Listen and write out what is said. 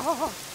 Oh.